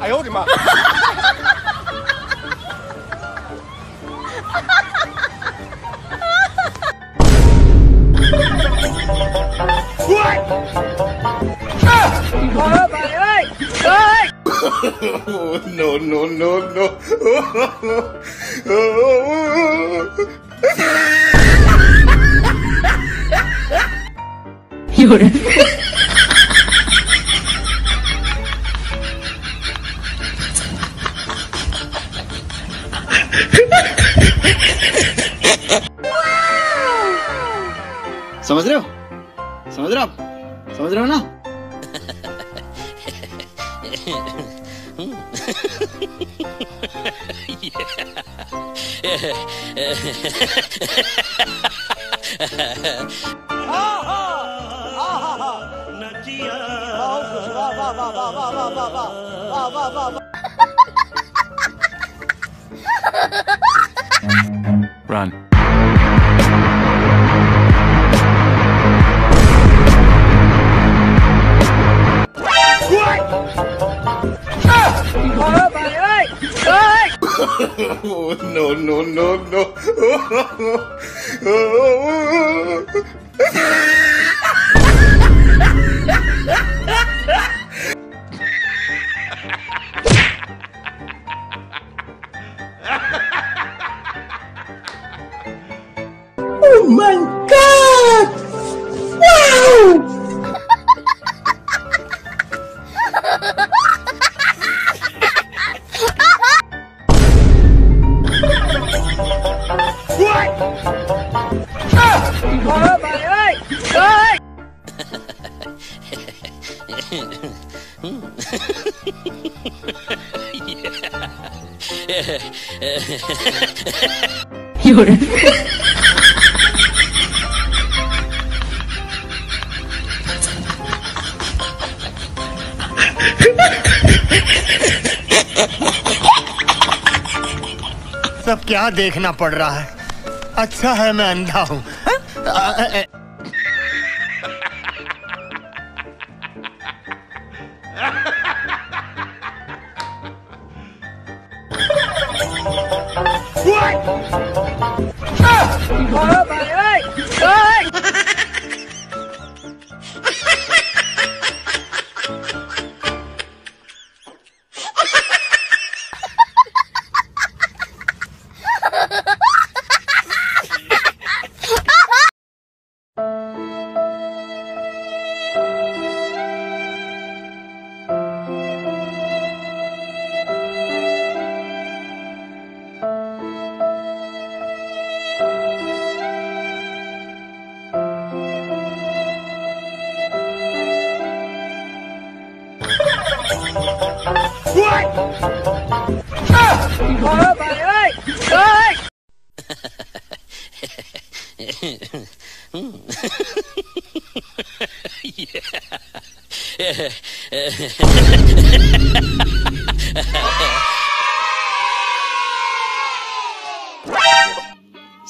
哎呦我的妈！ no, no, no, no. 有人，समझ रहे हो? समझ रहे हो आप? समझ रहे हो ना? Run. oh, no, no, no, no. Oh my god! Wow! hahaha, Ah! Thôi bà ơi! Ơi! yeah. 有人。सब क्या देखना पड़ रहा है? अच्छा है मैं अंधा हूँ।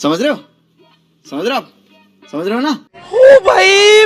समझ रहे हो समझ रहे हो आप समझ रहे हो ना ओ भाई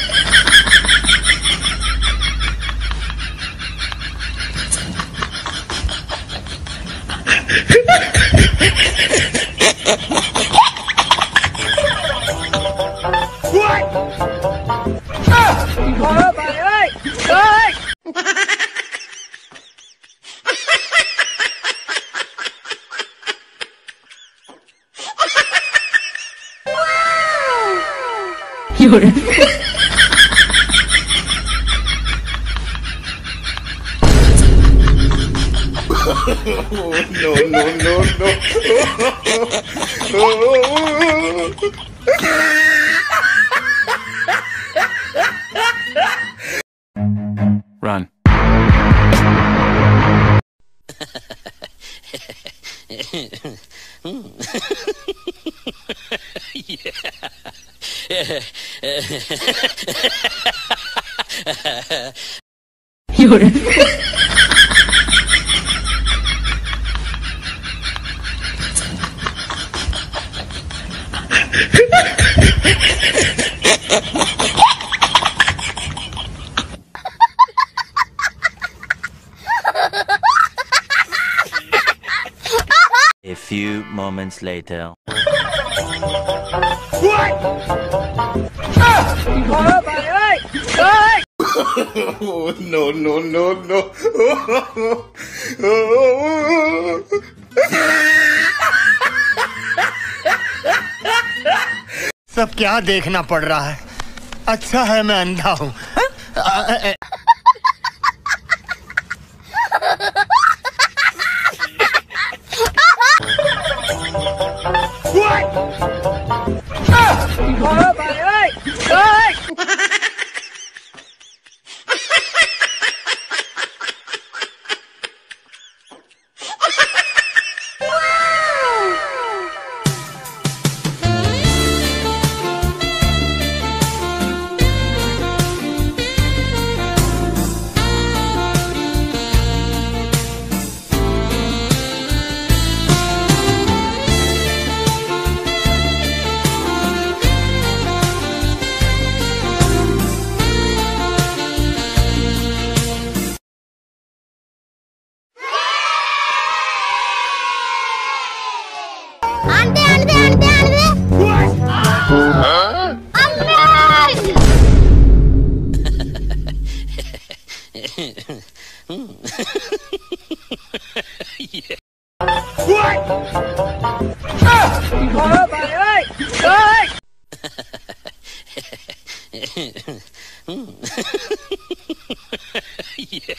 "有人，no, no, no, no. Run. yeah. Llora. A few moments later. What? Oh, no, no, no, no. सब क्या देखना पड़ रहा है? अच्छा है मैं अंधा हूँ? yeah. à, ơi, bà ơi, ơi. yeah.